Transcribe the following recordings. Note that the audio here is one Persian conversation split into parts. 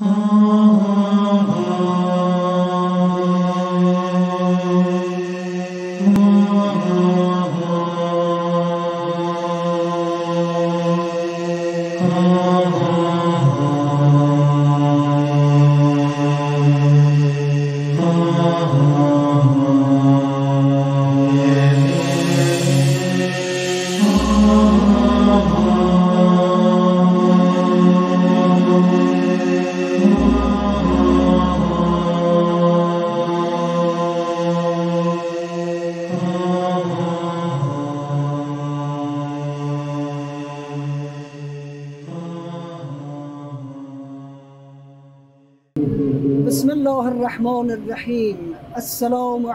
بسم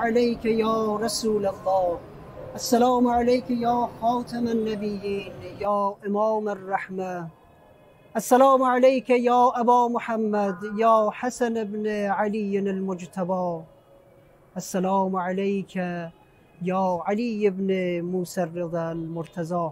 علیک یا رسول الله. السلام علیک یا خاتم النبیین یا امام الرحمه السلام علیک یا ابا محمد یا حسن ابن علی المجتبى السلام علیک یا علی ابن موسی الرضا المرتضى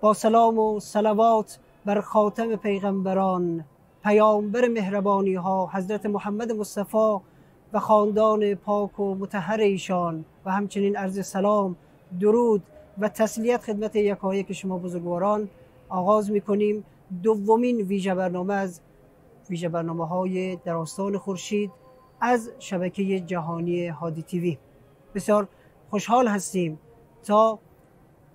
با سلام و صلوات بر خاتم پیغمبران پیامبر مهربانی ها حضرت محمد مصطفی و خاندان پاک و متحر ایشان و همچنین عرض سلام درود و تسلیت خدمت یکایک شما بزرگواران. آغاز می کنیم دومین ویژه برنامه از ویژه برنامه های در آستان خورشید از شبکه جهانی هادی تیوی. بسیار خوشحال هستیم تا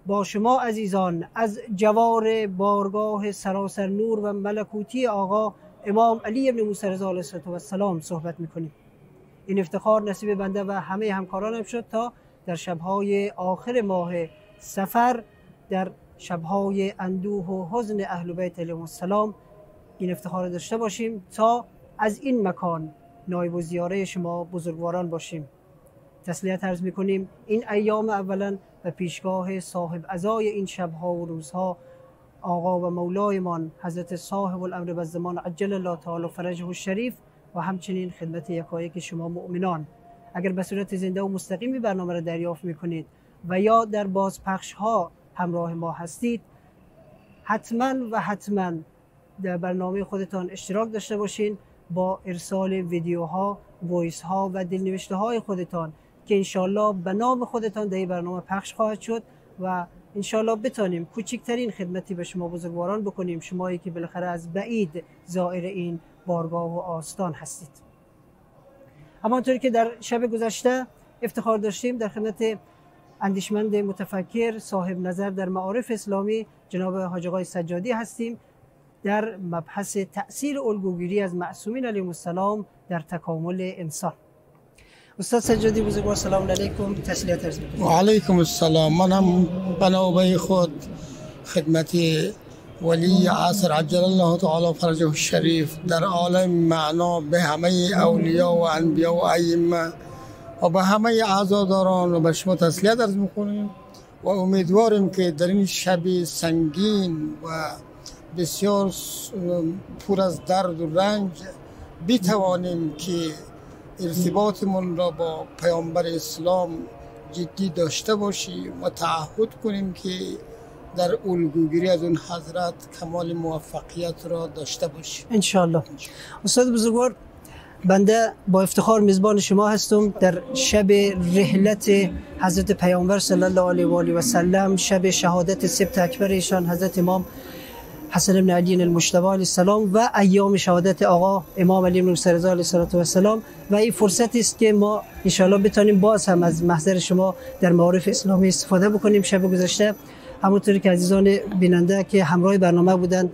با شما عزیزان از جوار بارگاه سراسر نور و ملکوتی آقا امام علی ابن موسی رضا علیه السلام صحبت می‌کنیم. این افتخار نصیب بنده و همه همکارانم شد تا در شبهای آخر ماه سفر در شبهای اندوه و حزن اهل بیت علیهم السلام این افتخار داشته باشیم تا از این مکان نایب و زیاره شما بزرگواران باشیم. تسلیت عرض می‌کنیم این ایام اولا و پیشگاه صاحب ازای این شبها و روزها آقا و مولایمان حضرت صاحب الامر و زمان عجل الله تعالی فرجه الشریف و همچنین خدمت یکایک شما مؤمنان. اگر به صورت زنده و مستقیمی برنامه را دریافت می‌کنید و یا در بازپخش ها همراه ما هستید حتما و حتما در برنامه خودتان اشتراک داشته باشین با ارسال ویدیوها، وایس ها و دلنوشته های خودتان که انشالله به نام خودتان در برنامه پخش خواهد شد و انشالله بتانیم کوچکترین خدمتی به شما بزرگواران بکنیم. شمایی که بالاخره از بعید زائر این بارگاه و آستان هستید. همانطوری که در شب گذشته افتخار داشتیم در خدمت اندیشمند متفکر صاحب نظر در معارف اسلامی جناب حاج آقای سجادی هستیم. در مبحث تأثیر الگوگیری از معصومین علیهم السلام در تکامل انسان. استاد سجادی بزرگوار سلام علیکم. تسلیت عرض و علیکم السلام. من هم بنابه خود خدمت ولی عصر عجل الله تعالی فرجه الشریف در عالم معنا به همه اولیاء و انبیاء و ائمه و به همه عزاداران و به شما تسلیت عرض می‌کنیم و امیدواریم که در این شب سنگین و بسیار پر از درد و رنج بتوانیم که ارتباطمون را با پیامبر اسلام جدی داشته باشیم و تعهد کنیم که در الگوگیری از اون حضرت کمال موفقیت را داشته باشیم انشالله استاد بزرگوار بنده با افتخار میزبان شما هستم. در شب رحلت حضرت پیامبر صلی الله علیه و آله و سلم شب شهادت سبت اکبر ایشان حضرت امام حسن بن علی المجتبی علیه السلام و ایام شهادت آقا امام علی بن موسی رضا علیه السلام و این فرصتی است که ما ان بتانیم باز هم از محضر شما در معارف اسلامی استفاده بکنیم. شب گذشته همونطوری که عزیزان بیننده که همراه برنامه بودند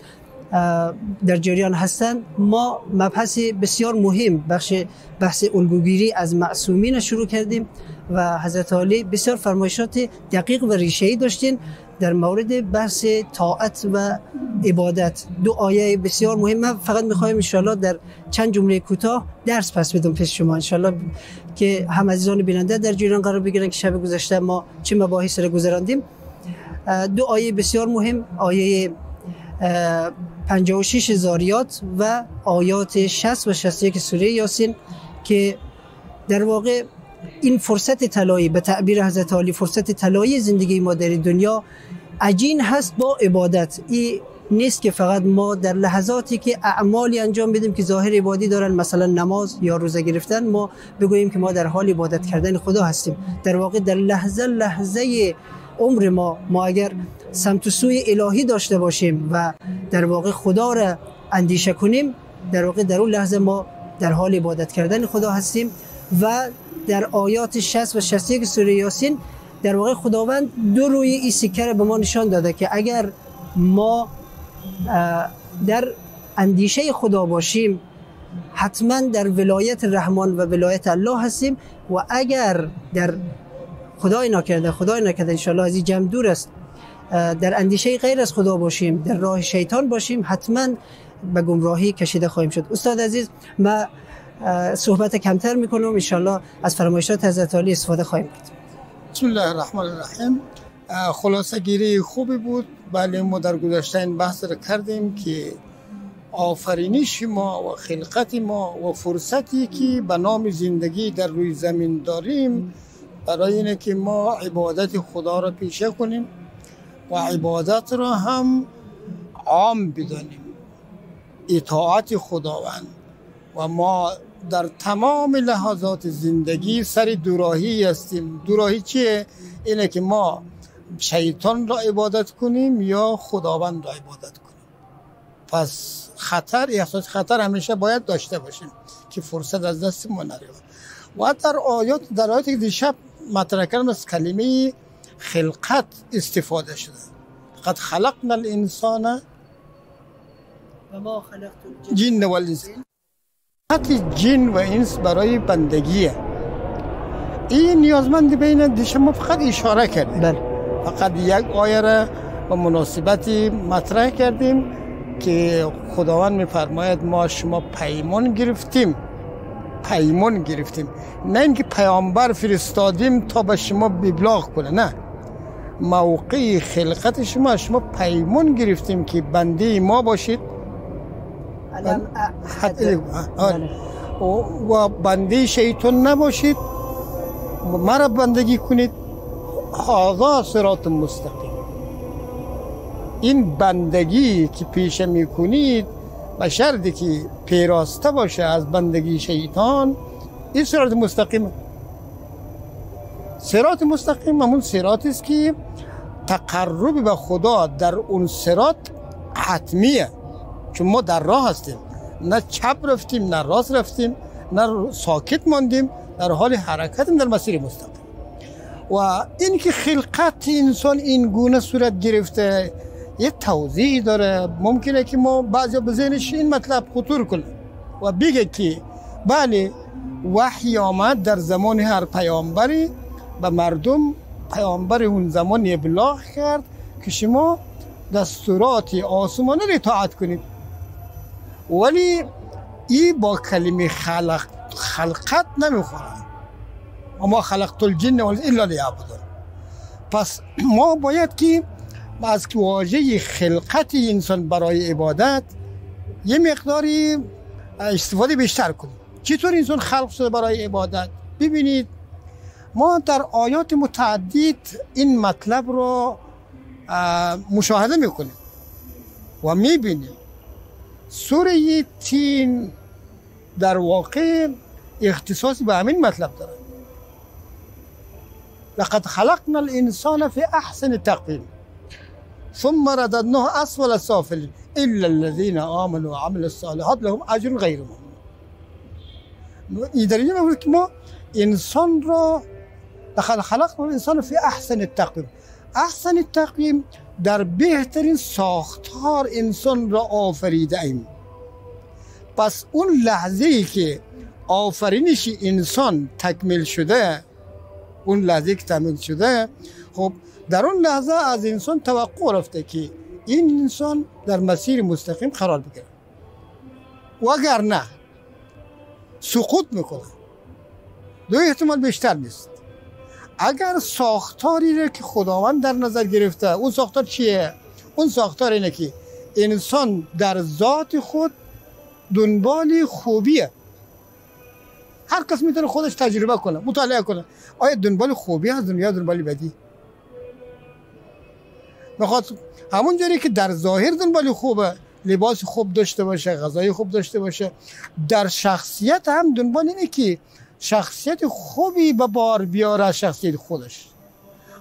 در جریان هستند ما مبحث بسیار مهم بخش بحث الگوگیری از معصومین شروع کردیم و حضرت علی بسیار فرمایشات دقیق و ریشه‌ای داشتین در مورد بحث طاعت و عبادت. دو آیه بسیار مهم. فقط می‌خوایم انشالله در چند جمله کوتاه درس پس بدم پیش شما انشالله که هم عزیزان بیننده در جریان قرار بگیرن که شب گذشته ما چه مباحث را گذراندیم. دو آیه بسیار مهم آیه 56 زاریات و آیات 60 و 61 سوره یاسین که در واقع این فرصت طلایی به تعبیر حضرت علی فرصت طلایی زندگی ما در دنیا عجین هست با عبادت. این نیست که فقط ما در لحظاتی که اعمالی انجام بدیم که ظاهر عبادی دارن مثلا نماز یا روزه گرفتن ما بگوییم که ما در حال عبادت کردن خدا هستیم. در واقع در لحظه لحظه عمر ما ما اگر سمت سوی الهی داشته باشیم و در واقع خدا را اندیشه کنیم در واقع در اون لحظه ما در حال عبادت کردن خدا هستیم و در آیات 60 و 61 سوره یاسین در واقع خداوند دو روی این سکه را به ما نشان داده که اگر ما در اندیشه خدا باشیم حتما در ولایت رحمان و ولایت الله هستیم و اگر در خدای نکرده خدای نکرده انشاءالله از این جمع دور است. در اندیشه غیر از خدا باشیم در راه شیطان باشیم حتما به گمراهی کشیده خواهیم شد. استاد عزیز ما صحبت کمتر می‌کنم انشاءالله از فرمایشات حضرت علی استفاده خواهیم کرد. بسم الله الرحمن الرحیم. خلاصه گیری خوبی بود. بله ما در گذشته این بحث رو کردیم که آفرینش ما و خلقت ما و فرصتی که به نام زندگی در روی زمین داریم. برای اینه ما عبادت خدا را پیشه کنیم و عبادت را هم عام بدانیم. اطاعت خداوند. و ما در تمام لحظات زندگی سر دوراهی هستیم. دوراهی چیه؟ اینه که ما شیطان را عبادت کنیم یا خداوند را عبادت کنیم. پس خطر احساس خطر همیشه باید داشته باشیم که فرصت از دست ما نره. و در آیات در آیاتی که دیشب مطرح کردم از کلمه خلقت استفاده شده. قد خلقنا الانسان و ما خلقت جن و الانس. جن و انس برای بندگیه. این نیازمند بین دیشب ما فقط اشاره کردیم. بله. فقط یک آیه را به مناسبتی مطرح کردیم که خداوند میفرماید ما شما پیمان گرفتیم. پیمان گرفتیم. نه اینکه پیامبر فرستادیم تا به شما ابلاغ کنه نه. موقع خلقت شما شما پیمان گرفتیم که بنده ما باشید. حد- احد آره. و بنده شیطان نباشید. مرا بندگی کنید. هذا صراط مستقیم. این بندگی که پیشه می‌کنید به شرطی که پیراسته باشه از بندگی شیطان این صراط مستقیم. صراط مستقیم همون صراطی است که تقرب به خدا در اون صراط حتمیه چون ما در راه هستیم. نه چپ رفتیم نه راست رفتیم نه ساکت ماندیم در حال حرکتیم در مسیر مستقیم. و این که خلقت انسان این گونه صورت گرفته یه توضیحی داره. ممکنه که ما بعضی به ذهنش این مطلب خطور کنه و بگه که بله وحی آمد در زمان هر پیامبری به مردم پیامبر اون زمان ابلاغ کرد که شما دستورات آسمانه را اطاعت کنید. ولی ای با کلمه خلق خلقت نمی‌خوره. اما خلقت الجن والانس الا لیعبدون پس ما باید که از که واژه خلقت انسان برای عبادت یه مقداری استفاده بیشتر کنیم. چطور انسان خلق شده برای عبادت؟ ببینید ما در آیات متعدد این مطلب رو اه، مشاهده می‌کنیم و می‌بینیم. سوره تین در واقع اختصاص به همین مطلب داره. لقد خلقنا الانسان في احسن تقویم. ثم رددناه أسفل السافلين إلا الذين آمنوا وعملوا الصالحات لهم أجر غیر در اینجا میگه که ما إنسان را خلقنا الإنسان في أحسن التقویم أحسن التقویم در بهترین ساختار انسان را آفریده ایم. پس اون لحظه ای که آفرینش انسان تکمیل شده اون لحظه که تکمیل شده خب در اون لحظه از انسان توقع رفته که این انسان در مسیر مستقیم قرار بگیره. و اگر نه سقوط می‌کنه. دو احتمال بیشتر نیست. اگر ساختاری را که خداوند در نظر گرفته اون ساختار چیه؟ اون ساختار اینه که انسان در ذات خود دنبال خوبیه. هر کس می‌تونه خودش تجربه کنه مطالعه کنه. آیا دنبال خوبی هست دنیا دنبال بدی؟ می‌خواد همون جوری که در ظاهر دنبال خوبه لباس خوب داشته باشه غذای خوب داشته باشه. در شخصیت هم دنبال اینه که شخصیت خوبی به بار بیاره شخصیت خودش.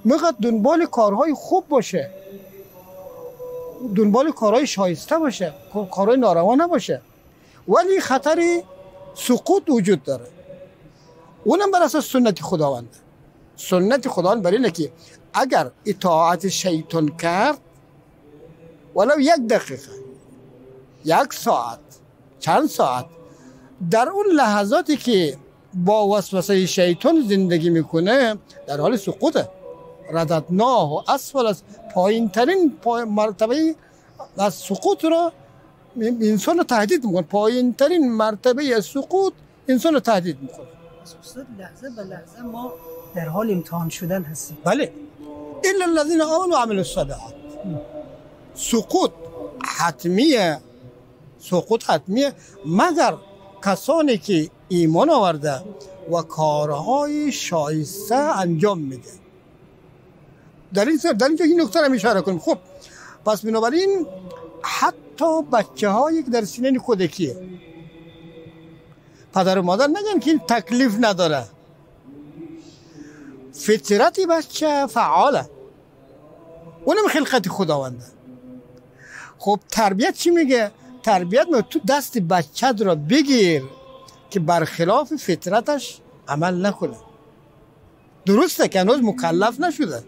می‌خواد دنبال کارهای خوب باشه. دنبال کارهای شایسته باشه. کارهای ناروا نباشه ولی خطر سقوط وجود داره. اونم بر اساس سنت خداوند سنت خداوند برای اینه که اگر اطاعت شیطان کرد ولو یک دقیقه یک ساعت چند ساعت در اون لحظاتی که با وسوسه شیطان زندگی می‌کنه در حال سقوطه رددناه و اسفل از پایین ترین پای مرتبه از سقوط را انسان رو تهدید می‌کنه. پایین ترین مرتبه از سقوط انسان رو تهدید می‌کنه. لحظه به لحظه ما در حال امتحان شدن هستیم. بله. الا الذين امنوا وعملوا الصالحات. سقوط حتمیه سقوط حتمیه مگر کسانی که ایمان آورده و کارهای شایسته انجام میده. در این در اینجا این نکته رو اشاره کنیم. خب پس بنابراین حتی بچه هایی که در سینه کودکیه. پدر و مادر نگن که این تکلیف نداره. فطرت بچه فعاله. اونم خلقت خداونده خب تربیت چی میگه؟ تربیت میگه تو دست بچه را بگیر که برخلاف فطرتش عمل نکنه. درسته که هنوز مکلف نشده.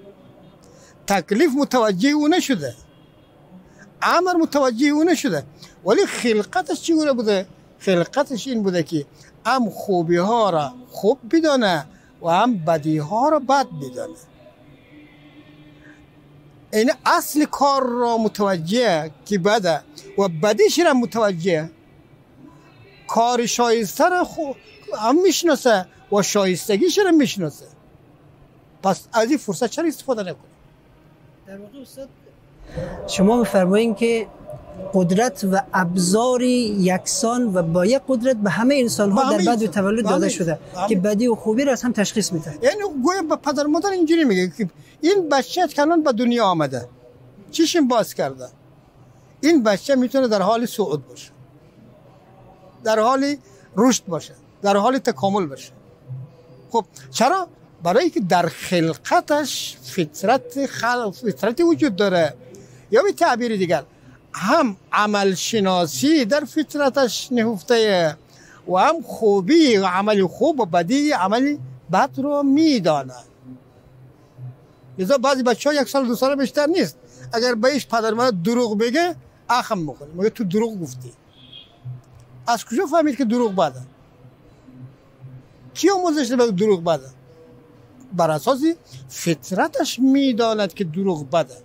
تکلیف متوجه او نشده. امر متوجه او نشده. ولی خلقتش چگونه بوده؟ خلقتش این بوده که هم خوبی ها را خوب بدانه. و هم بدی ها را بد بدانه این اصل کار را متوجه که بده و بدیش را متوجه کار شایسته را خو... هم می‌شناسه و شایستگیش را می‌شناسه. پس از این فرصت چرا استفاده نکنه؟ در واقع استاد شما میفرمایید که قدرت و ابزاری یکسان و با یک قدرت به همه انسان ها در بعد تولد داده شده که بدی و خوبی را از هم تشخیص میده. یعنی گویا به پدر مادر اینجوری میگه که این بچه کنون به دنیا آمده. چیشم باز کرده؟ این بچه می‌تونه در حال صعود باشه. در حال رشد باشه. در حال تکامل باشه. خب چرا؟ برای که در خلقتش فطرت خلق فطرت وجود داره. یا به تعبیر دیگر هم عمل شناسی در فطرتش نهفته و هم خوبی و عمل خوب و بدی عمل بد رو میدانه لذا بعضی بچه ها یک سال دو سال بیشتر نیست. اگر بهش پدر مادر دروغ بگه اخم می‌کنه. میگه تو دروغ گفتی. از کجا فهمید که دروغ بده؟ کی آموزش به دروغ بده؟ بر اساس فطرتش می‌داند که دروغ بده.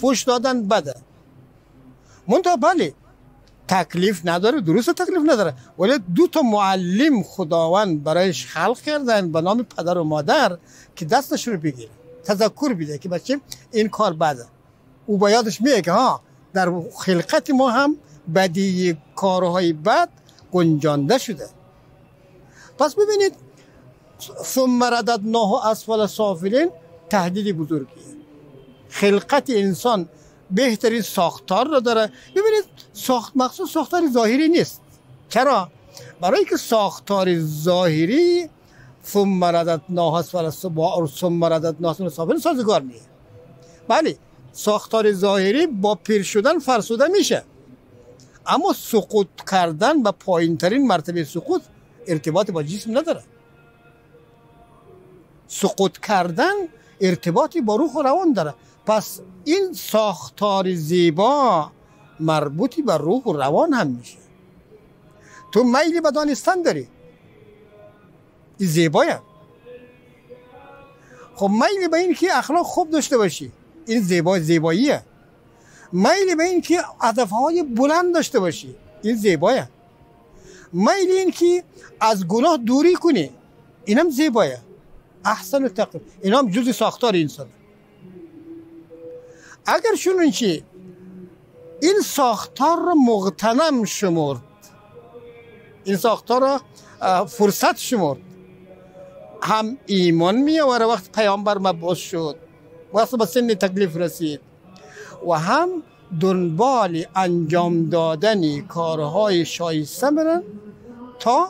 فوش دادن بده. منتها بله تکلیف نداره درست تکلیف نداره ولی دو تا معلم خداوند برایش خلق کردن به نام پدر و مادر که دستش رو بگیره تذکر بیده که بچه این کار بده. او با یادش میگه که ها در خلقت ما هم بدی کارهای بد گنجانده شده. پس ببینید ثم رددناه اسفل سافلین تهدید بزرگیه خلقت انسان بهترین ساختار را داره. ببینید ساخت مخصوص ساختار ظاهری نیست. چرا؟ برای که ساختار ظاهری ثم رددناه اسفل ثم رددناه اسفل سافلین سازگار نیه بله ساختار ظاهری با پیر شدن فرسوده میشه. اما سقوط کردن به پایین ترین مرتبه سقوط ارتباط با جسم نداره. سقوط کردن ارتباطی با روح و روان داره. پس این ساختار زیبا مربوطی به روح و روان هم میشه. تو میلی به دانستن داری. این زیبایه. خب میلی به این که اخلاق خوب داشته باشی. این زیبا زیباییه. میلی به این که های بلند داشته باشی. این زیبایه. میلی این که از گناه دوری کنی. اینم زیبایه. احسن تقویم این هم جز ساختار انسان اگر شنون چی؟ این ساختار رو مغتنم شمرد. این ساختار رو فرصت شمرد. هم ایمان می آوره وقت پیامبر مبعوث شد. وقتی به سن تکلیف رسید. و هم دنبال انجام دادن کارهای شایسته برن تا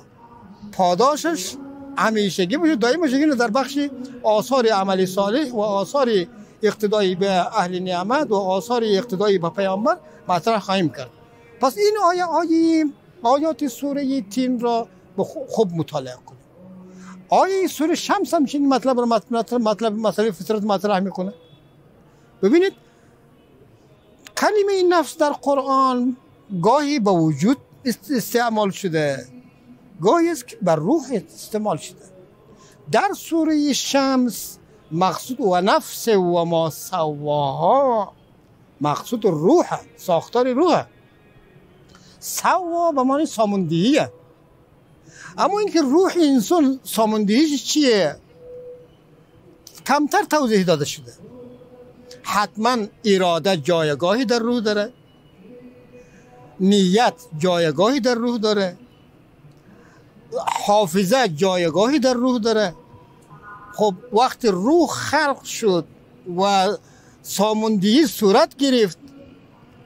پاداشش همیشگی باشه دائم باشه در بخش آثار عملی صالح و آثار اقتدایی به اهل نعمت و آثار اقتدایی به پیامبر مطرح خواهیم کرد. پس این آیه آیه آیات سوره تین را خوب مطالعه کنیم. آیه سوره شمس هم چنین مطلب را مطلب مطلب مسئله فطرت مطرح می‌کنه. ببینید کلمه نفس در قرآن گاهی به وجود استعمال شده. گاهی است که بر روح استعمال شده. در سوره شمس مقصود و نفس و ما سواها. مقصود روح ساختار روح سوا به معنی ساموندهیه اما اینکه روح انسان ساموندهیش چیه؟ کمتر توضیح داده شده. حتما اراده جایگاهی در روح داره. نیت جایگاهی در روح داره. حافظه جایگاهی در روح داره. خب وقتی روح خلق شد و ساموندهی صورت گرفت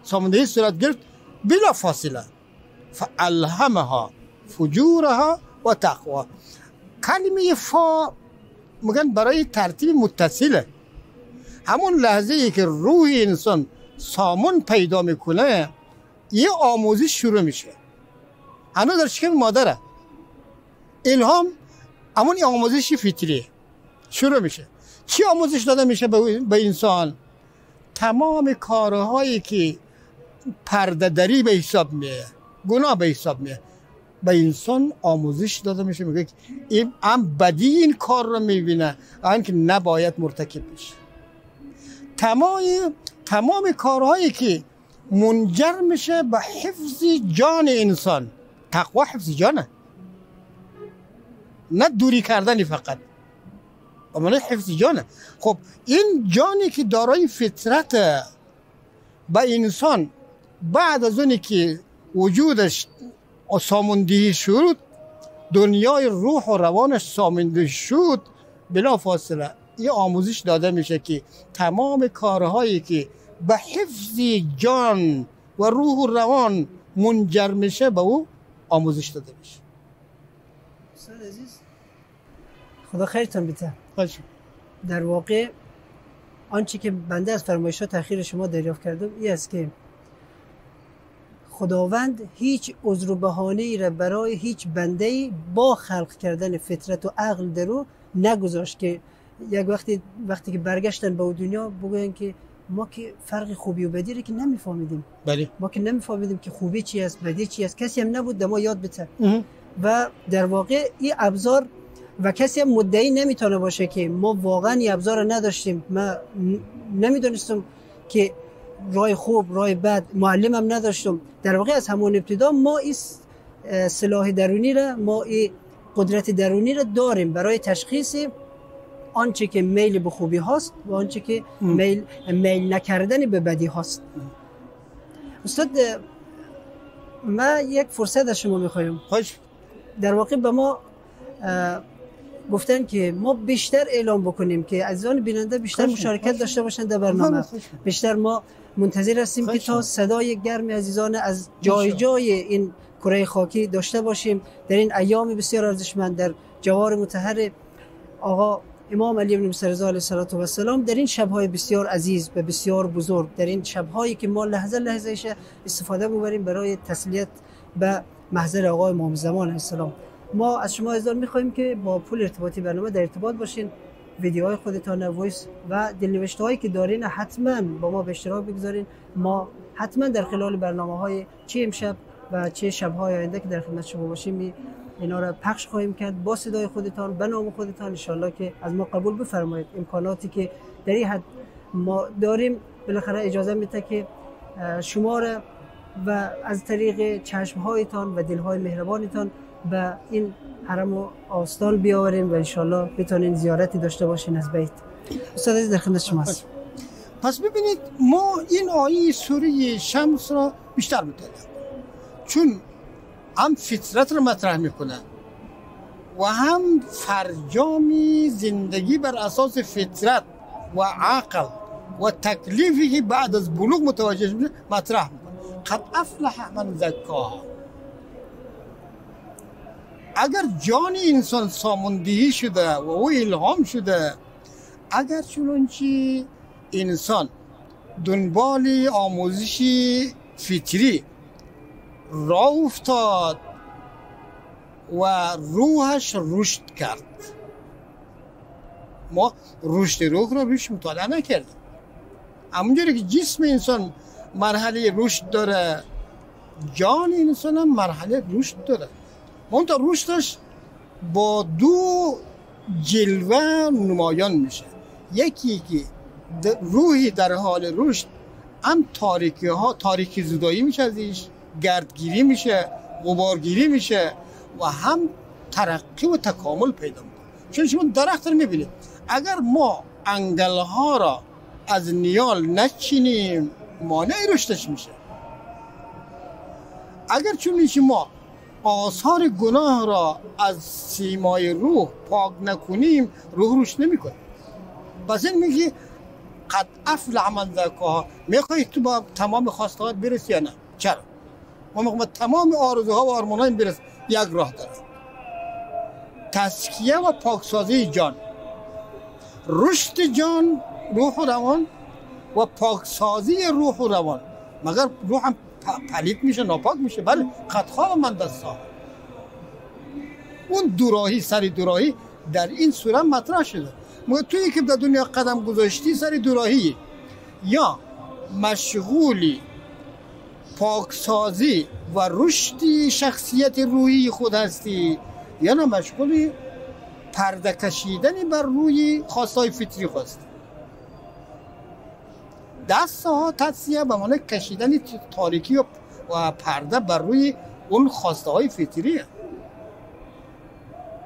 ساموندهی صورت گرفت بلا فاصله. فالهمها فجورها و تقوا کلمه فا میگن برای ترتیب متصله. همون لحظه ای که روح انسان سامون پیدا می‌کنه یه آموزش شروع میشه. هنوز در شکم مادره. الهام همون آموزش فطریه. شروع میشه. چی آموزش داده میشه به انسان؟ تمام کارهایی که پردهدری به حساب میه گناه به حساب میه به انسان آموزش داده میشه میگه این هم بدی این کار رو می‌بینه که نباید مرتکب بشه. تمام تمام کارهایی که منجر میشه به حفظ جان انسان. تقوا حفظ جانه. نه دوری کردن فقط. معنی حفظ جانه. خب این جانی که دارای فطرت به انسان بعد از اونی که وجودش ساموندهی شد دنیای روح و روانش سامونده شد بلا فاصله یه آموزش داده میشه که تمام کارهایی که به حفظ جان و روح و روان منجر میشه به او آموزش داده میشه. خدا خیرتان بیته در واقع آنچه که بنده از فرمایشات تاخیر شما دریافت کردم این است که خداوند هیچ عذر و بهانه ای را برای هیچ بنده ای با خلق کردن فطرت و عقل درو نگذاشت که یک وقتی وقتی که برگشتن به دنیا بگوین که ما که فرق خوبی و بدی که نمیفهمیدیم. بله. ما که نمیفهمیدیم که خوبی چی است بدی چی است. کسی هم نبود ما یاد بده. و در واقع این ابزار و کسی هم مدعی نمی‌تونه باشه که ما واقعا این ابزار رو نداشتیم. ما نمی‌دونستم که رای خوب رای بد معلمم نداشتم. در واقع از همون ابتدا ما این سلاح درونی را ما این قدرت درونی را داریم. برای تشخیص آنچه که میل به خوبی هاست و آنچه که میل, میل نکردن به بدی هاست. استاد ما یک فرصت از شما می‌خوایم. خوش در واقع به ما گفتن که ما بیشتر اعلام بکنیم که عزیزان بیننده بیشتر مشارکت داشته باشند در برنامه. بیشتر ما منتظر هستیم که تا صدای گرم عزیزان از جای جای این کره خاکی داشته باشیم. در این ایام بسیار ارزشمند در جوار متحر آقا امام علی بن موسی رضا علیه و السلام در این شبهای بسیار عزیز و بسیار بزرگ در این شبهایی که ما لحظه لحظه استفاده ببریم برای تسلیت به محضر آقای امام زمان علیه السلام. ما از شما ازدار می‌خواهیم که با پول ارتباطی برنامه در ارتباط باشین ویدیوهای خودتان وایس و دلنوشته هایی که دارین حتما با ما به اشتراک بگذارین. ما حتما در خلال برنامه های چه امشب و چه شب های آینده که در خدمت شما باشیم اینا را پخش خواهیم کرد با صدای خودتان به نام خودتان. ان که از ما قبول بفرمایید. امکاناتی که در این حد ما داریم بالاخره اجازه میده که شما را و از طریق چشم هایتان و دل های مهربانتان به این حرم و آستان بیاوریم و انشالله بتونین زیارتی داشته باشین از بیت. استاد در خدمت شماست پس ببینید ما این آیه سوره شمس را بیشتر مطالعه چون هم فطرت رو مطرح می‌کنه و هم فرجامی زندگی بر اساس فطرت و عقل و تکلیفی که بعد از بلوغ متوجه میشه مطرح می‌کنه. قد افلح من زکاها. اگر جان انسان ساماندهی شده و او الهام شده اگر چنانچه انسان دنبال آموزش فطری راه افتاد و روحش رشد کرد. ما رشد روح را روش مطالعه نکردیم. همونجوری که جسم انسان مرحله رشد داره جان انسان هم مرحله رشد داره. اون تا با دو جلوه نمایان میشه. یکی که روحی در حال رشد هم تاریکی ها تاریکی زدایی میشه ازش گردگیری میشه غبارگیری میشه و هم ترقی و تکامل پیدا می‌کنه. چون شما درخت رو می‌بینید. اگر ما انگل ها را از نیال نچینیم مانع رشدش میشه. اگر چون ما آثار گناه را از سیمای روح پاک نکنیم روح رشد نمی‌کنه پس این میگی قد افلع من ذکاها. می‌خوای تو با تمام خواستهات برسی یا نه؟ چرا؟ ما تمام آرزوها و آرمانها برس. یک راه داره تسکیه و پاکسازی جان. رشد جان روح و روان و پاکسازی روح و روان. مگر روح هم پلیت میشه ناپاک میشه بله قد خواه من دستا اون دوراهی سر دوراهی در این صورت مطرح شده. ما توی که در دنیا قدم گذاشتی سر دوراهی. یا مشغولی پاکسازی و رشدی شخصیت روحی خود هستی یا نه مشغولی؟ پرده کشیدنی بر روی خواستای فطری خواست. دست ها تصیه به معنی کشیدن تاریکی و پرده بر روی اون خواسته های فطریه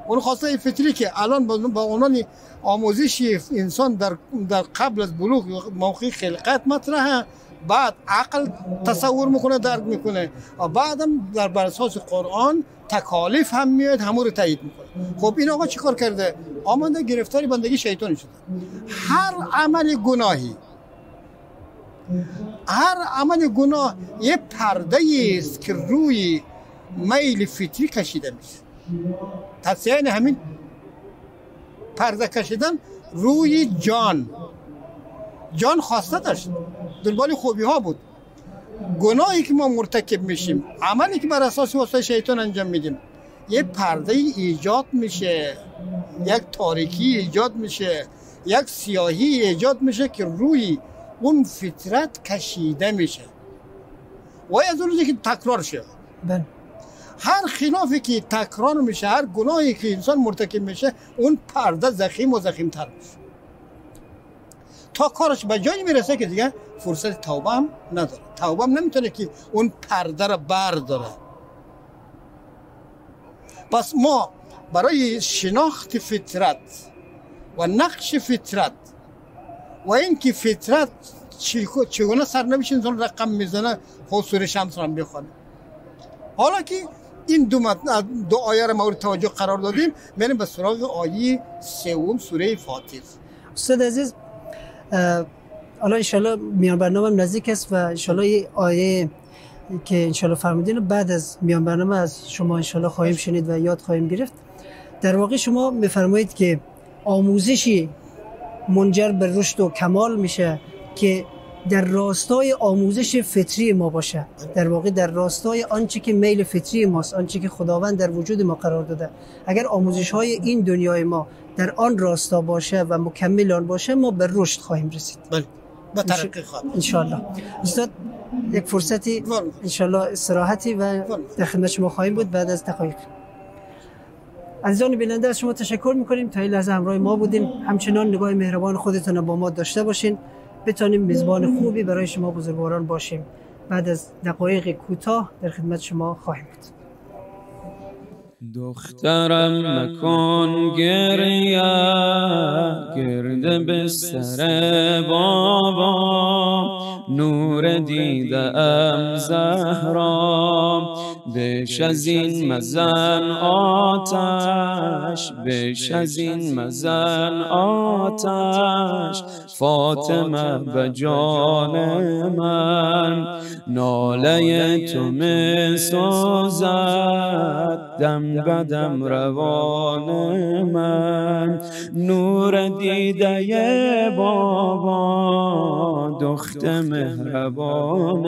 اون خواسته فطری که الان با عنوان آموزش انسان در, در قبل از بلوغ موقع خلقت مطرحه. بعد عقل تصور می‌کنه درک می‌کنه. و بعدم در بر اساس قرآن تکالیف هم میاد همون رو تایید می‌کنه. خب این آقا چیکار کرده؟ آمده گرفتاری بندگی شیطان شده. هر عمل گناهی هر عمل گناه یه پرده است که روی میل فطری کشیده میشه. تصیین همین پرده کشیدن روی جان. جان خواسته داشت. دنبال خوبی ها بود. گناهی که ما مرتکب میشیم عملی که بر اساس واسه شیطان انجام میدیم یه پرده ایجاد میشه. یک تاریکی ایجاد میشه. یک سیاهی ایجاد میشه که روی اون فطرت کشیده میشه. و از اون که تکرار شه. بله. هر خلافی که تکرار میشه هر گناهی که انسان مرتکب میشه اون پرده زخیم و زخیم تر میشه. تا کارش به جایی می‌رسه که دیگه فرصت توبه هم نداره. توبه هم نمی‌تونه که اون پرده رو برداره. پس ما برای شناخت فطرت و نقش فطرت و اینکه فطرت چگونه سرنوشت انسان رقم می‌زنه سوره شمس رو بخونه. حالا که این دو, دو آیه رو مورد توجه قرار دادیم بریم به سراغ آیه سوم سوره فاطر استاد عزیز حالا انشالله میان برنامه نزدیک است و انشالله آیه که انشالله فرمودین بعد از میان برنامه از شما انشالله خواهیم شنید و یاد خواهیم گرفت. در واقع شما میفرمایید که آموزشی منجر به رشد و کمال میشه که در راستای آموزش فطری ما باشه. در واقع در راستای آنچه که میل فطری ماست آنچه که خداوند در وجود ما قرار داده. اگر آموزش های این دنیای ما در آن راستا باشه و مکمل آن باشه ما به رشد خواهیم رسید. بله. با ترقی خواهیم. انشالله استاد یک فرصتی انشالله استراحتی و در خدمت شما خواهیم بود. بعد از دقایق عزیزان بیننده از شما تشکر می‌کنیم. تا این لحظه همراه ما بودیم. همچنان نگاه مهربان خودتون با ما داشته باشین. بتانیم میزبان خوبی برای شما بزرگواران باشیم. بعد از دقایق کوتاه در خدمت شما خواهیم بود. دخترم مکن گریه گرد به سر بابا. نور دیده ام زهرا بش از این مزن آتش بش از این مزن آتش. فاطمه به جان من ناله تو می سازد دم بدم روان من. نور دیده بابا دخت مهربان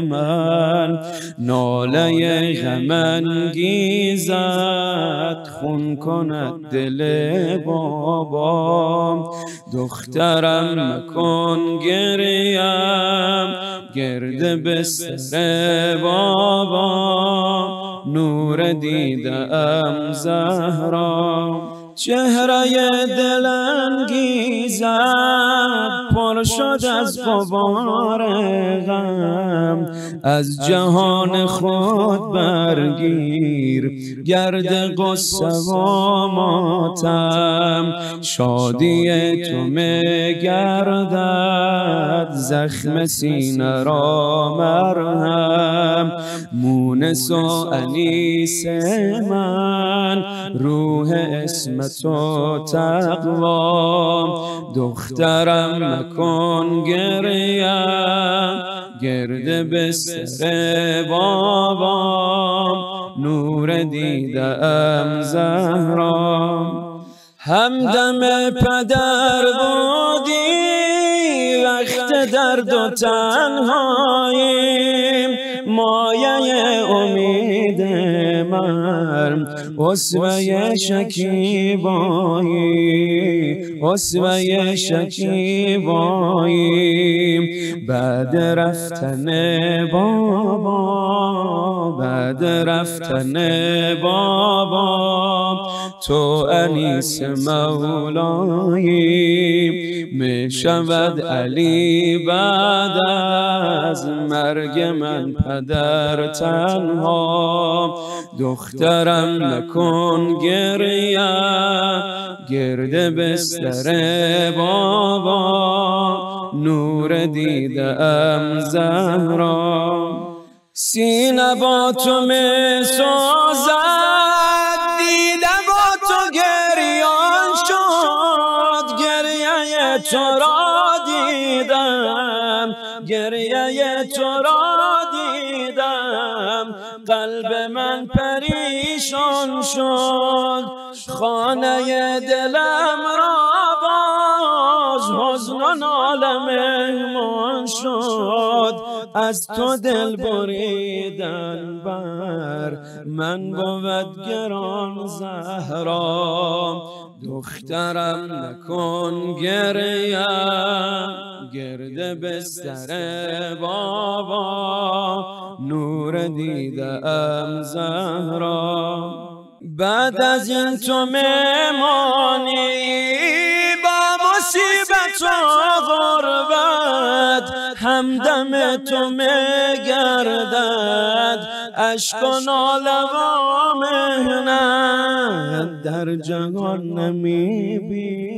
من. ناله غم گیزد خون کند دل بابا. دخترم مکن گریم گرد بستر بابا. نور دیدم زهرا. چهره دلانگیزم پر شد از غبار غم. از جهان خود برگیر. گرد قصه و ماتم. شادی تو گردد زخم سینه را مرهم. مونس و انیس من. روح اسمت و تقوا دخترم مکن گریم گرد بستر بابا نور دیدم زهرا همدم پدر بودی وقت درد و تنهاییم. مایه امید من. اسوه شکیبایی. اسوه شکیبایی. بعد رفتن بابا. بعد رفتن بابا. تو انیس مولایی می شود علی بعد از مرگ من پدر تنها. دخترم نکن گریه گرد بستر بابا نور دیدم زهرا. سینه با تو می شد خانه دلم را باز حزن و ناله مهمان شد. از تو دل بریدن بر من بود گران زهرا. دخترم نکن گریم گرد بستر بابا. نور دیدم زهرا. بعد از این تو میمانی با مصیبت و غربت همدم تو میگردد اشک و ناله و مهنت در جهان نمی‌بینی.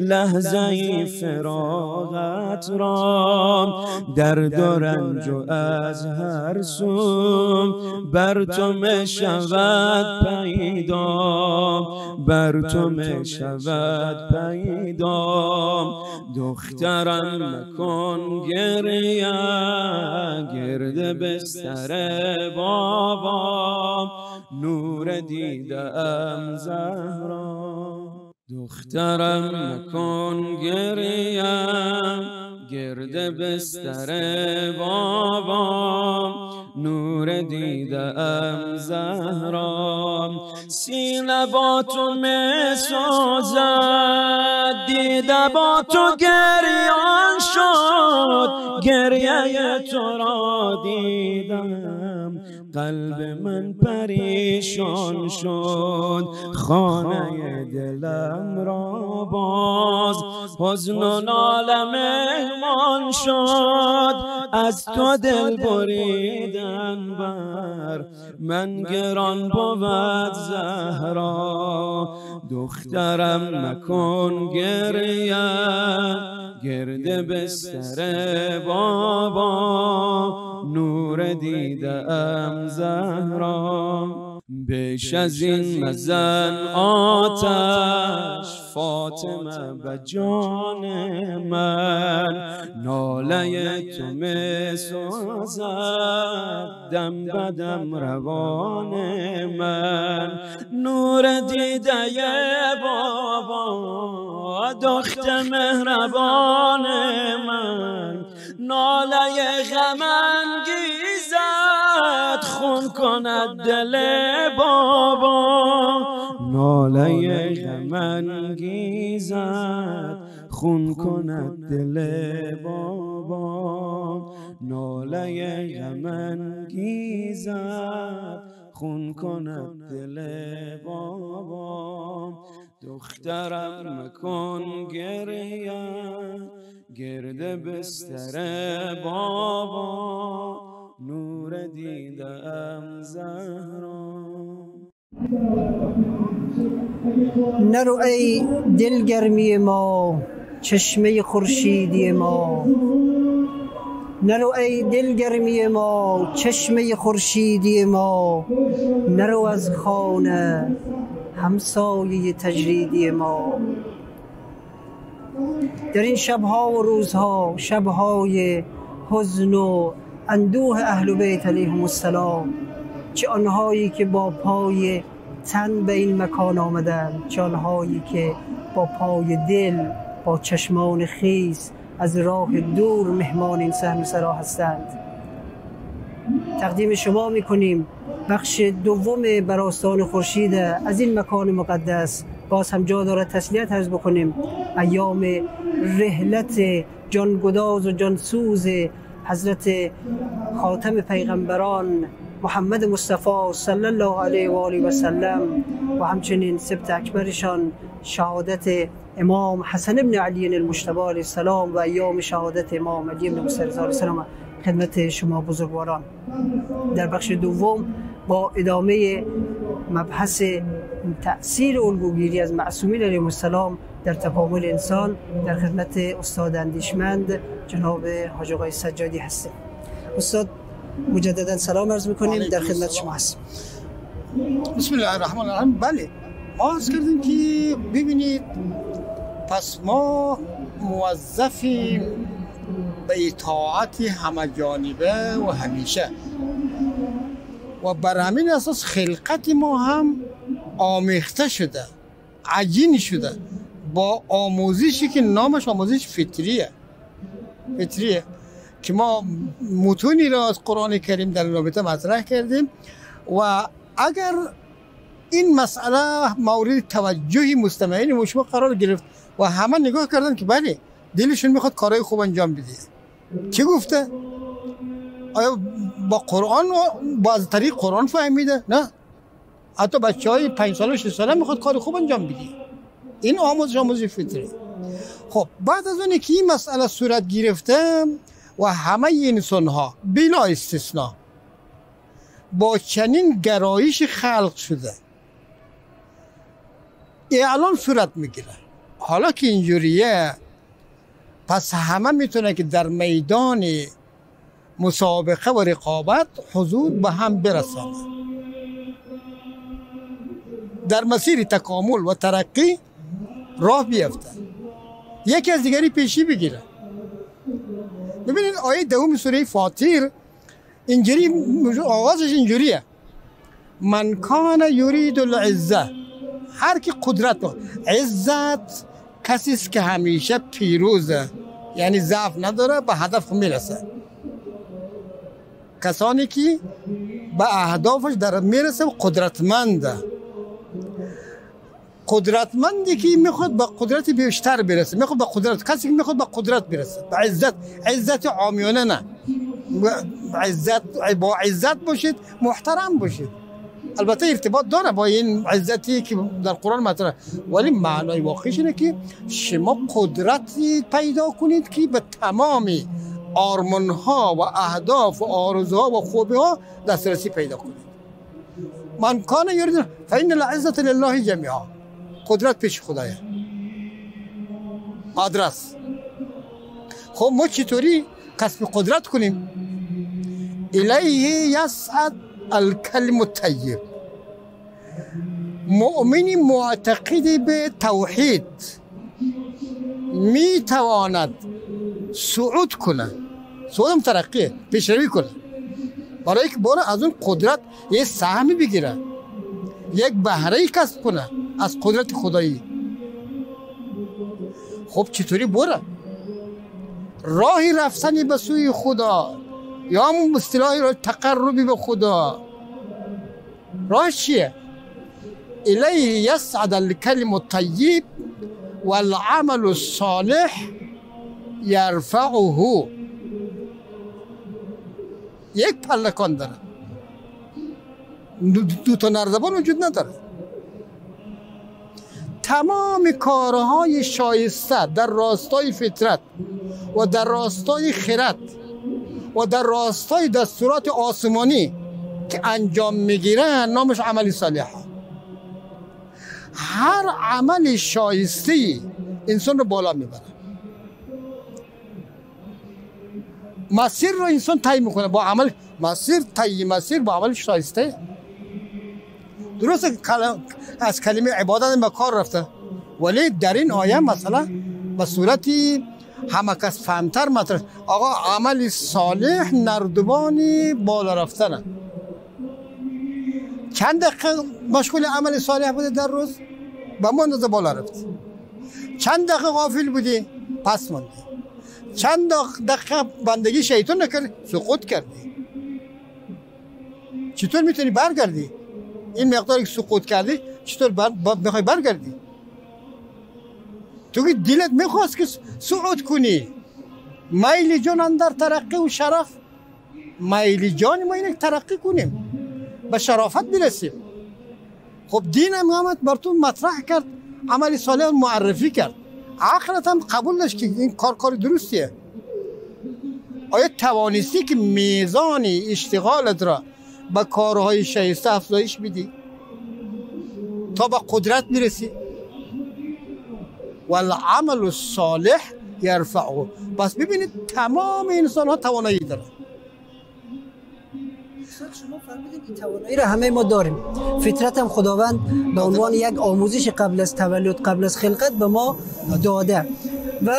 لحظه فراغت را درد و رنج و از هر سو بر تو می شود پیدا. بر تو می شود پیدا. دخترم نکن گریه گرد بستر بابا نور دیدم زهرا. دخترم نکن گریم گرد بستر بابا. نور دیدم زهرا سینه با تو می سازد دیده با تو گریان شد. گریه تو را دیدم. قلب من پریشان شد. خانه دلم را باز. حزن و ناله مهمان شد. از تو دل بریدن بر. من گران بود زهرا. دخترم مکن گریه. گرد بستر بابا. نور دیدم زهرا. بیش از این مزن آتش فاطمه به جان من. ناله تو می سازد. دم بدم روان من. نور دیده بابا دخت مهربان من. ناله غم انگیزد خون کند دل بابا. ناله غم انگیزد خون کند دل بابا. ناله غم انگیزد خون کند دل بابا. دخترم مکن گریه گرد بستر بابا. نور دیدم زهرا. نرو ای دلگرمی ما چشمه خورشیدی ما. نرو ای دلگرمی ما چشمه خورشیدی ما. نرو از خانه همسایه تجریدی ما. در این شبها و روزها شبهای حزن و اندوه اهل بیت علیهم السلام چه آنهایی که با پای تن به این مکان آمدند چه آنهایی که با پای دل با چشمان خیز از راه دور مهمان این سهم سرا هستند. تقدیم شما می‌کنیم بخش دوم براستان خورشید از این مکان مقدس. باز هم جا دارد تسلیت عرض بکنیم. ایام رحلت جانگداز و جانسوز حضرت خاتم پیغمبران محمد مصطفی صلی الله علیه و آله و سلم و همچنین سبت اکبرشان شهادت امام حسن ابن علی المجتبی علیه السلام و ایام شهادت امام علی ابن موسی علیه السلام خدمت شما بزرگواران. در بخش دوم با ادامه مبحث تأثیر الگوگیری از معصومین علیه السلام در تکامل انسان در خدمت استاد اندیشمند جناب حاج آقای سجادی هستیم. استاد مجددا سلام عرض می‌کنیم. در خدمت شما هستیم. بسم الله الرحمن الرحیم بله. ما از کردیم که ببینید پس ما موظفیم به اطاعت همه جانبه و همیشه. و بر همین اساس خلقت ما هم آمیخته شده عجین شده. با آموزشی که نامش آموزش فطریه. فطریه که ما متونی را از قرآن کریم در رابطه مطرح کردیم و اگر این مسئله مورد توجه مستمعین شما قرار گرفت و همه نگاه کردن که بله دلشون می‌خواد کارهای خوب انجام بده چی گفته؟ آیا با قرآن با از طریق قرآن فهمیده؟ نه حتی بچه های پنج ساله شش ساله می‌خواد کار خوب انجام بده این آموزش آموزش فطری خب بعد از اون که این مسئله صورت گرفته و همه انسان ها بلا استثنا با چنین گرایش خلق شده. الان صورت می‌گیره. حالا که اینجوریه پس همه می‌تونه که در میدان مسابقه و رقابت حضور به هم برسانه در مسیر تکامل و ترقی راه بیفته یکی از دیگری پیشی بگیره. ببینید آیه دوم سوره فاطر اینجوری آغازش اینجوریه. من کان یرید العزه هر کی قدرت و عزت کسی است که همیشه پیروزه. یعنی ضعف نداره به هدف می‌رسه. کسانی که به اهدافش در می‌رسه و قدرتمنده. قدرتمندی که می‌خواد به قدرت بیشتر برسه. می‌خواد به قدرت کسی که می‌خواد به قدرت برسه. به عزت عزت عامیانه نه. عزت با عزت باشید محترم باشید. البته ارتباط داره با این عزتی که در قرآن مطرح. ولی معنای واقعیش اینه که شما قدرتی پیدا کنید که به تمام آرمان ها و اهداف و آرزوها و خوبی ها دسترسی پیدا کنید. من کان یرید فین العزت لله جمیعا قدرت پیش خدایه. آدرس. خب ما چطوری کسب قدرت کنیم؟ الیه یسعد الکلم الطیب. مؤمنی معتقدی به توحید می تواند صعود کنه. صعود هم ترقیه پیشروی کنه. برای که باره از اون قدرت یه سهمی بگیره. یک بهره کسب کنه. از قدرت خدایی. خب چطوری بره راهی رفتنی به سوی خدا. یا همون اصطلاحی رو تقربی به خدا. راه چیه؟ الیه یسعد الکلم الطیب والعمل الصالح یرفعه. یک پلکان داره. دو, دو تا نردبان وجود نداره. تمام کارهای شایسته در راستای فطرت و در راستای خرد و در راستای دستورات آسمانی که انجام می‌گیرن نامش عملی صالح. هر عمل شایسته انسان رو بالا می‌بره. مسیر رو انسان طی می‌کنه با عمل مسیر طی مسیر با عمل شایسته. درست از کلمه عبادت به کار رفته. ولی در این آیه مثلا به صورتی همه کس فهمتر مطرح. آقا عمل صالح نردبانی بالا رفتنه. چند دقیقه مشغول عمل صالح بوده در روز؟ به ما اندازه بالا رفت. چند دقیقه غافل بودی؟ پس موندی چند دقیقه بندگی شیطان نکردی سقوط کردی. چطور می‌تونی برگردی؟ این مقداری که سقوط کردی چطور بر... می‌خوای برگردی؟ تو که دلت می‌خواست که صعود کنی. میل جان در ترقی و شرف. میل جان ما اینه ترقی کنیم. به شرافت برسیم. خب دین هم همت بر تو مطرح کرد عمل صالح معرفی کرد. عقلت هم قبول داشت که این کار کار درستیه. آیا توانستی که میزان اشتغالت را به کارهای شایسته افزایش بدی تا به قدرت می‌رسی. والعمل الصالح یرفعه. پس ببینید تمام انسان ها توانایی دارن شما فرمودید توانایی را همه ما داریم. فطرت هم خداوند به عنوان یک آموزش قبل از تولد قبل از خلقت به ما داده. و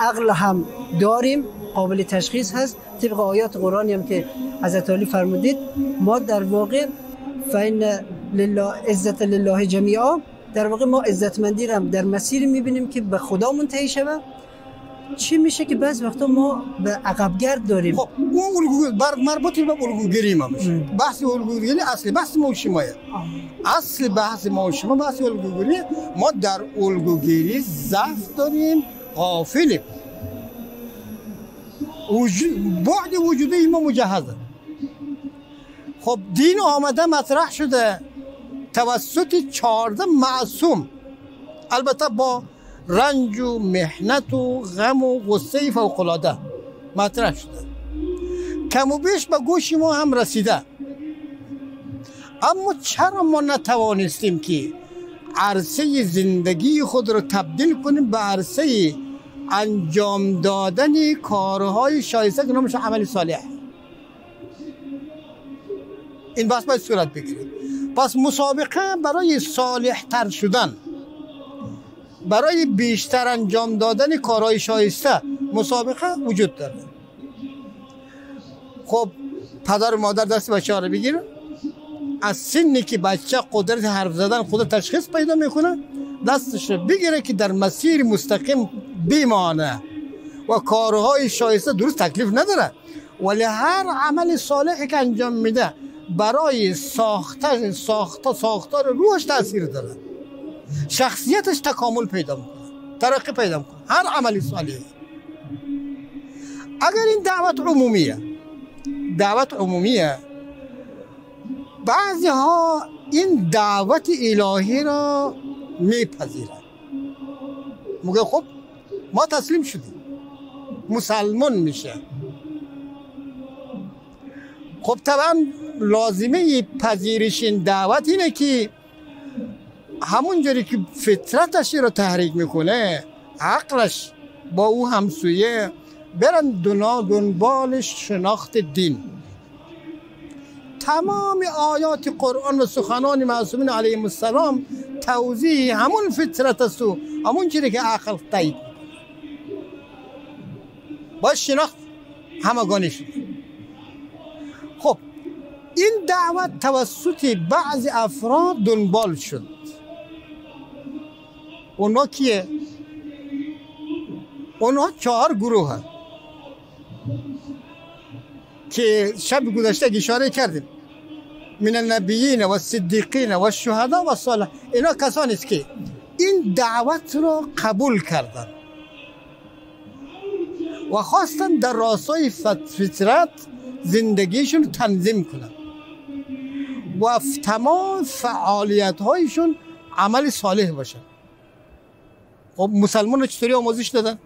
عقل هم داریم. قابل تشخیص هست. طبق آیات قرآنی هم که حضرت علی فرمودید ما در واقع فین لله عزت لله جمیعا در واقع ما عزتمندی را در مسیر می‌بینیم که به خدا منتهی شود چی میشه که بعض وقتا ما به عقبگرد داریم؟ خب اون الگو بر مربوطی به الگوگیری ما میشه. بحث الگوگیری اصلی بحث ما و شماه اصل بحث ما شما بحث الگوگیری ما در الگوگیری ضعف داریم غافلیم. بعد وجودی ما مجهزه خب دین آمده مطرح شده. توسط چهارده معصوم. البته با رنج و محنت و غم و غصه فوقلاده مطرح شده. کم و بیش به گوش ما هم رسیده. اما چرا ما نتوانستیم که عرصه زندگی خود را تبدیل کنیم به عرصه انجام دادن کارهای شایسته که نامش عمل صالح. این بحث باید صورت بگیریم پس مسابقه برای صالح تر شدن برای بیشتر انجام دادن کارهای شایسته مسابقه وجود داره. خب پدر و مادر دست بچه ها رو بگیره از سنی که بچه قدرت حرف زدن خود تشخیص پیدا می‌کنه دستش بگیره که در مسیر مستقیم بیمانه و کارهای شایسته درست تکلیف نداره. ولی هر عمل صالحی که انجام میده برای ساختن ساخت ساختار روحش تاثیر داره. شخصیتش تکامل پیدا می‌کنه ترقی پیدا می‌کنه هر عملی صالحی. اگر این دعوت عمومیه دعوت عمومیه بعضی ها این دعوت الهی را میپذیرن. میگه خب ما تسلیم شدیم. مسلمان میشه. خب طبعا لازمه پذیرش این دعوت اینه که همون جوری که فطرتش رو تحریک می‌کنه عقلش با او همسویه برن دنبال شناخت دین. تمام آیات قرآن و سخنان معصومین علیهم السلام توضیح همون فطرت است و همون چیزی که عقل تایید با شناخت همگانی شد خب این دعوت توسط بعض افراد دنبال شد. اونا کیه؟ اونا چهار گروه هست که شب گذشته اشاره کردیم. من النبیین و صدیقین و شهدا و صالح. اینا کسانی است که این دعوت را قبول کردن و خواستن در راستای فطرت زندگیشون تنظیم کنن و تمام فعالیت هایشون عمل صالح باشه خب مسلمان رو چطوری آموزش دادن؟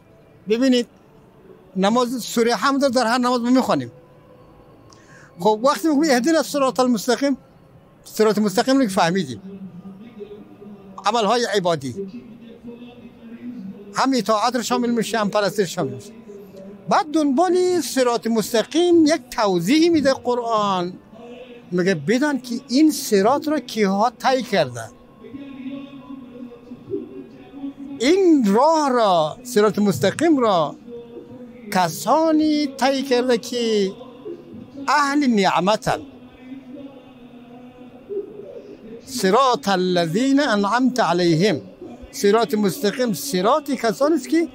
ببینید نماز سوره حمد در هر نماز ما می‌خوانیم. خب وقتی میگم اهدنا الصراط المستقیم صراط مستقیم رو فهمیدیم عمل های عبادی. هم اطاعت رو شامل میشه هم پرستش شامل میشه. بعد دنبال صراط مستقیم یک توضیحی میده قرآن. میگه بدان که این صراط را کیها طی کردن؟ این راه را صراط مستقیم را کسانی طی کرده که اهل نعمتن صراط الذین انعمت علیهم صراط مستقیم صراط کسانی است که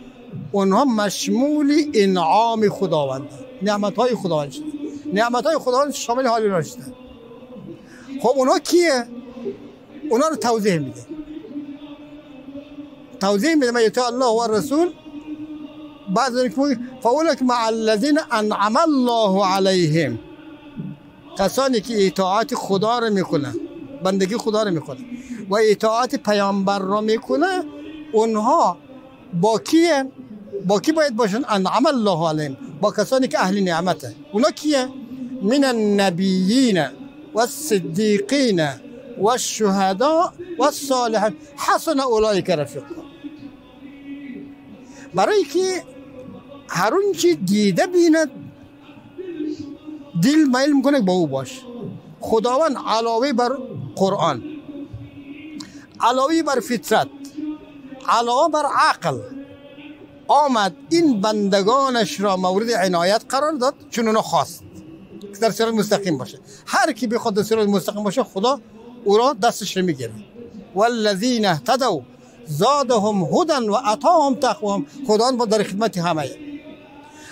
اونها مشمول انعام خداوند. نعمت های خداوند. شده نعمت های خداوند شامل حالی را شده. خب اونها کیه؟ اونا رو توضیح میده. توضیح میده یطاع الله و رسول بعد ذلك فاولك مع الذين انعم الله عليهم کسانی که اطاعت خدا رو می‌کنه بندگی خدا رو می‌کنه و اطاعت پیامبر رو می‌کنه اونها با کیه؟ با کی باید باشن؟ انعم الله علیهم. با کسانی که اهل نعمته اونا کیه؟ من النبیین و الصدیقین و الشهداء و الصالحین. حسن اولئک رفیقا. برای که هر چی دیده بیند دل میل می‌کنه با او باش. خداوند علاوه بر قرآن علاوه بر فطرت علاوه بر عقل آمد این بندگانش را مورد عنایت قرار داد چون اونو خواست. که در صراط مستقیم باشه. هر کی بخواد در صراط مستقیم باشه خدا او را دستش می‌گیره والذین اهتدوا زادهم هدى و عطاهم تقواهم. خدا با در خدمت همه.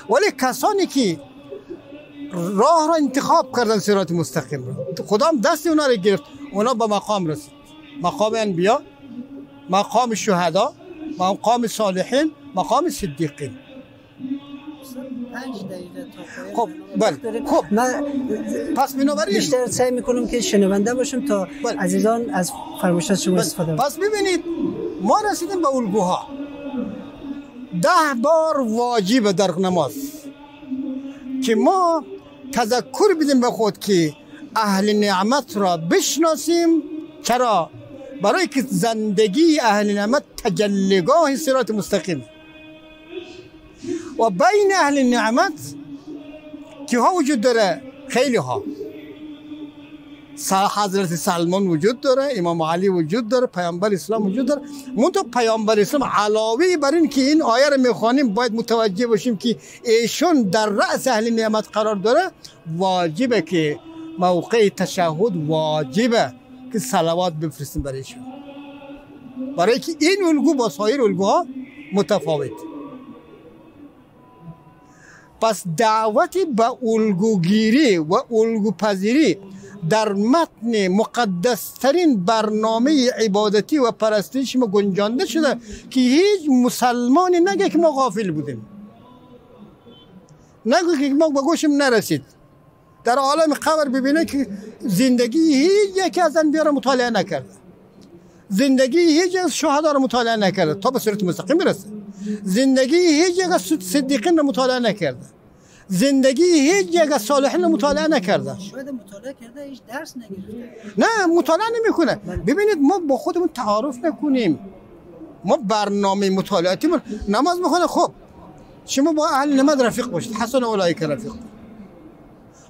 ولی کسانی که راه را انتخاب کردن صراط مستقیم را. خدا هم دست اونا رو گرفت اونا به مقام رسید. مقام انبیا مقام شهدا مقام صالحین مقام صدیقین. خب بله. داریم. خب من پس بنابراین بیشتر سعی می‌کنم که شنونده باشم تا بله. عزیزان از فرمایشات شما استفاده کنند. پس ببینید ما رسیدیم به الگوها. ده بار واجب در نماز. که ما تذکر بدیم به خود که اهل نعمت را بشناسیم. چرا؟ برای که زندگی اهل نعمت تجلیگاه صراط مستقیم. و بین اهل نعمت که ها وجود داره؟ خیلی ها حضرت سلمان وجود داره امام علی وجود داره پیامبر اسلام وجود داره. منتها پیامبر اسلام علاوه بر این که این آیه رو می‌خوانیم باید متوجه باشیم که ایشون در رأس اهل نعمت قرار داره. واجبه که موقع تشهد واجبه که صلوات بفرستیم برایشون برای که این الگو با سایر الگوها متفاوت. پس دعوت به الگوگیری و الگوپذیری در متن مقدسترین برنامه عبادتی و پرستش ما گنجانده شده که هیچ مسلمانی نگه که ما غافل بودیم. نگه که ما به گوشم نرسید. در عالم قبر ببینه که زندگی هیچ یکی از انبیا مطالعه نکرده زندگی هیچ از شهدا را مطالعه نکرده تا به صورت مستقیم برسه. زندگی هیچ از صدیقین را مطالعه نکرده زندگی هیچ یک از صالحین مطالعه نکرده. شاید مطالعه کرده هیچ درس نگرفته. نه مطالعه نمی‌کنه. ببینید ما با خودمون تعارف نکنیم. ما برنامه مطالعاتی من نماز می‌خونه. خب شما با اهل نماز رفیق باشید. حسن اولای که رفیق.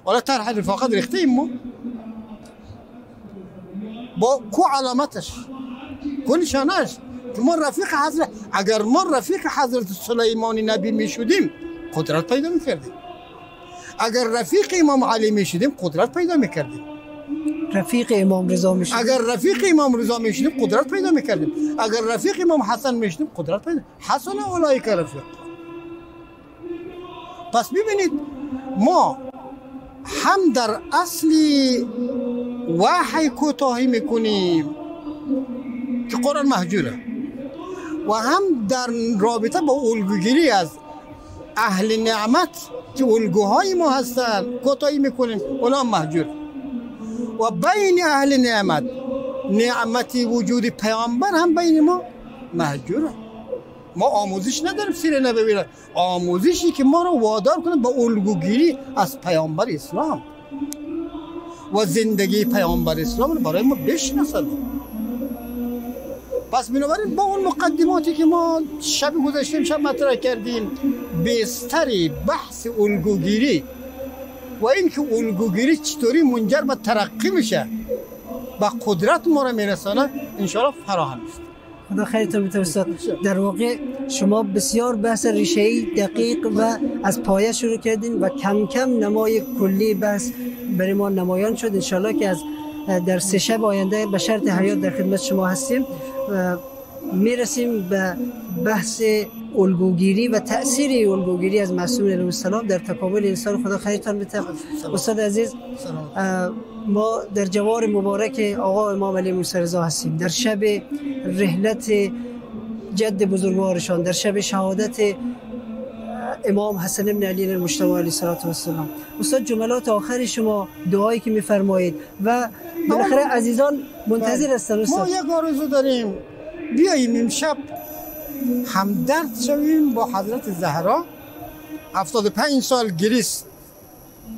ولی طرح رفاقت ریخته ایم ما. با کو علامتش؟ کو نشانش که ما رفیق حضرت اگر ما رفیق حضرت سلیمانی نبی می‌شدیم قدرت پیدا می‌کردیم. اگر رفیق امام علی می‌شدیم قدرت پیدا می‌کردیم. رفیق امام رضا میشه اگر رفیق امام رضا می‌شدیم قدرت پیدا می‌کردیم. اگر رفیق امام حسن می‌شدیم قدرت پیدا حسن اولای که رفیق. پس ببینید ما هم در اصلی وحی کوتاهی می‌کنیم که قرآن محجوره و هم در رابطه با الگوگیری از اهل نعمت که الگوهای ما هستن. کوتاهی می‌کنیم اونا محجور و بین اهل نعمت نعمتی وجود پیامبر هم بین ما محجوره ما آموزش نداریم سیر نبوی آموزشی که ما رو وادار کنه به الگوگیری از پیامبر اسلام. و زندگی پیامبر اسلام برای ما بشناسد پس بنابراین با اون مقدماتی که ما شب گذاشتیم شب مطرح کردیم بستر بحث الگوگیری و اینکه الگوگیری چطوری منجر به ترقی میشه و قدرت ما رو میرسانه انشاءالله فراهم است. خدا خیرتون استاد. در واقع شما بسیار بحث ریشه‌ای دقیق و از پایه شروع کردین و کم کم نمای کلی بحث برای ما نمایان شد. انشالله که از در سه شب آینده به شرط حیات در خدمت شما هستیم. می‌رسیم به بحث الگوگیری و تاثیر الگوگیری از معصوم علیه السلام در تکامل انسان. خدا خیرتان بده. استاد عزیز ما در جوار مبارک آقا امام علی موسی رضا هستیم. در شب رحلت جد بزرگوارشان در شب شهادت امام حسن ابن علی المجتبی علیه الصلاه و السلام استاد جملات آخر شما دعایی که میفرمایید و بالاخره عزیزان منتظر هستن ما استاد یک آرزو داریم. بیاییم امشب همدرد شویم با حضرت زهرا. 75 سال گریست.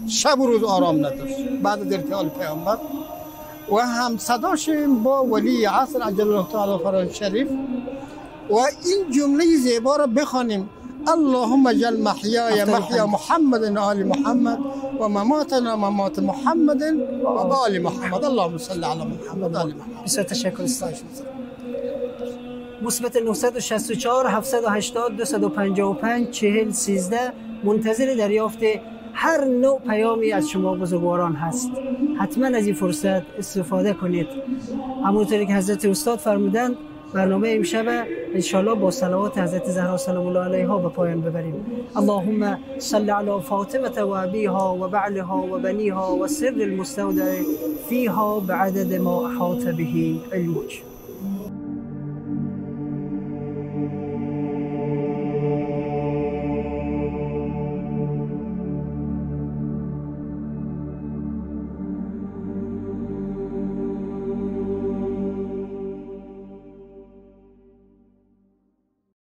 شب و روز آرام نداشت. بعد از ارتحال پیامبر. و هم صدا شویم با ولی عصر عجل الله تعالی فرج شریف. و این جمله زیبا را بخوانیم. اللهم اجعل محیای محیا محمد آل محمد و مماتنا ممات محمد و آل محمد. اللهم صل علی محمد آل محمد. بسیار تشکر استاد. مثبت 964 780 255 40 13 منتظر دریافت هر نوع پیامی از شما بزرگواران هست. حتما از این فرصت استفاده کنید. همونطوری که حضرت استاد فرمودند برنامه امشب. انشالله با صلوات حضرت زهرا سلام الله علیها به پایان ببریم. اللهم صل علی فاطمة و ابیها و بعلها و بنیها و سر المستودع فیها بعدد ما احاط به علمک.